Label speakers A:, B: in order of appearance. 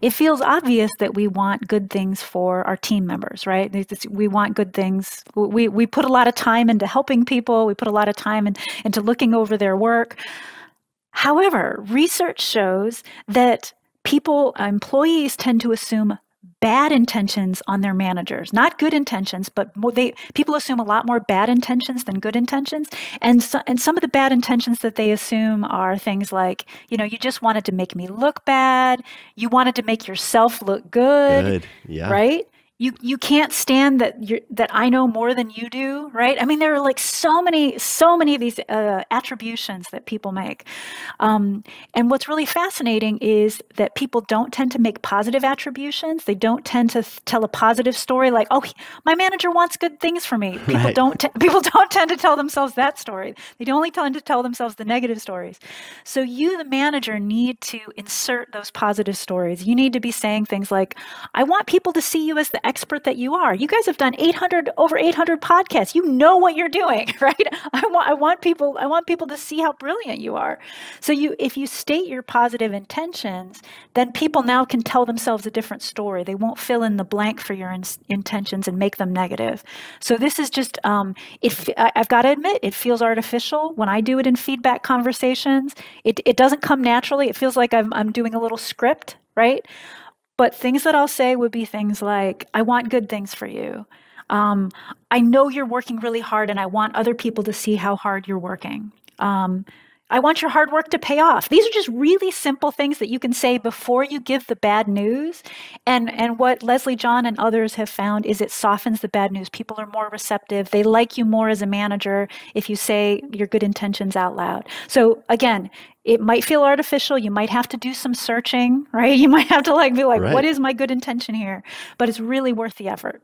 A: it feels obvious that we want good things for our team members, right? We want good things. We, we put a lot of time into helping people, we put a lot of time in, into looking over their work. However, research shows that people, employees tend to assume bad intentions on their managers. Not good intentions but they people assume a lot more bad intentions than good intentions. And so, and some of the bad intentions that they assume are things like you know you just wanted to make me look bad. You wanted to make yourself look good, good. Yeah. right you you can't stand that you that I know more than you do, right? I mean, there are like so many so many of these uh, attributions that people make, um, and what's really fascinating is that people don't tend to make positive attributions. They don't tend to tell a positive story like, "Oh, he, my manager wants good things for me." People right. don't t- people don't tend to tell themselves that story. They only tend to tell themselves the negative stories. So you, the manager, need to insert those positive stories. You need to be saying things like, "I want people to see you as the expert that you are. You guys have done 800 over 800 podcasts. You know what you're doing, right? I want I want people I want people to see how brilliant you are. So you if you state your positive intentions, then people now can tell themselves a different story. They won't fill in the blank for your in, intentions and make them negative. So this is just um, it. I've got to admit, it feels artificial when I do it in feedback conversations. It it doesn't come naturally. It feels like I'm I'm doing a little script, right? But things that I'll say would be things like, I want good things for you. Um, I know you're working really hard and I want other people to see how hard you're working. Um, I want your hard work to pay off. These are just really simple things that you can say before you give the bad news. And and what Leslie John and others have found is it softens the bad news. People are more receptive. They like you more as a manager if you say your good intentions out loud. So again, it might feel artificial. You might have to do some searching, right? You might have to like be like, right. what is my good intention here? But it's really worth the effort.